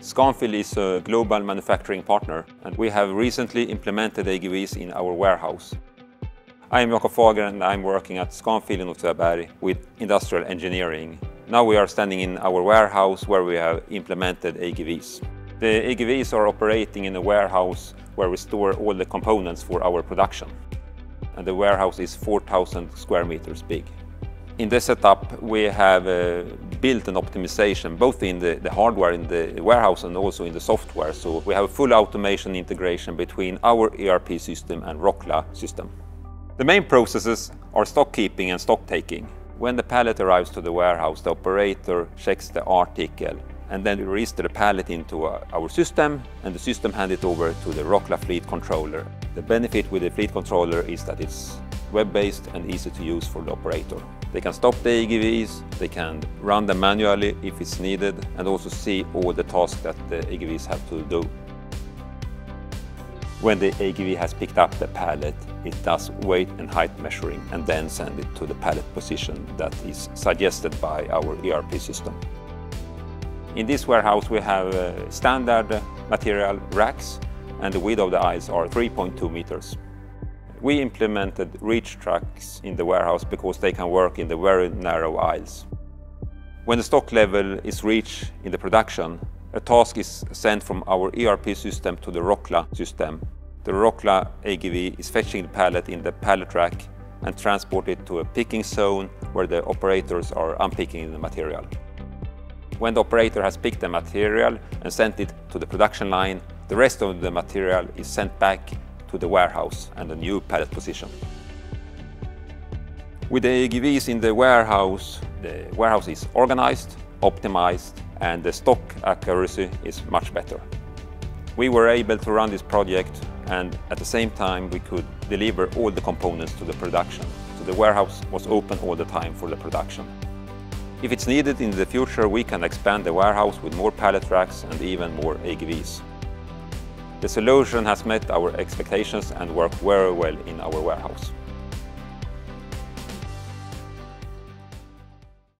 Scanfil is a global manufacturing partner and we have recently implemented AGVs in our warehouse. I am Jakob Fager and I'm working at Scanfil in Åtvidaberg with industrial engineering. Now we are standing in our warehouse where we have implemented AGVs. The AGVs are operating in a warehouse where we store all the components for our production. And the warehouse is 4,000 square meters big. In this setup, we have uh, built an optimization both in the, the, hardware in the warehouse and also in the software. So we have a full automation integration between our ERP system and Rocla system. The main processes are stock keeping and stock taking. When the pallet arrives to the warehouse, the operator checks the article and then we register the pallet into uh, our system and the system hand it over to the Rocla Fleet Controller. The benefit with the Fleet Controller is that it's web-based and easy to use for the operator. They can stop the AGVs, they can run them manually if it's needed and also see all the tasks that the AGVs have to do. When the AGV has picked up the pallet, it does weight and height measuring and then send it to the pallet position that is suggested by our ERP system. In this warehouse we have uh, standard material racks and the width of the aisles are 3.2 meters. We implemented reach trucks in the warehouse because they can work in the very narrow aisles. When the stock level is reached in the production, a task is sent from our ERP system to the Rocla system. The Rocla AGV is fetching the pallet in the pallet rack and transport it to a picking zone where the operators are unpicking the material. When the operator has picked the material and sent it to the production line, the rest of the material is sent back to the warehouse and a new pallet position. With the AGVs in the warehouse, the warehouse is organized, optimized, and the stock accuracy is much better. We were able to run this project and at the same time we could deliver all the components to the production. So the warehouse was open all the time for the production. If it's needed in the future, we can expand the warehouse with more pallet racks and even more AGVs. The solution has met our expectations and worked very well in our warehouse.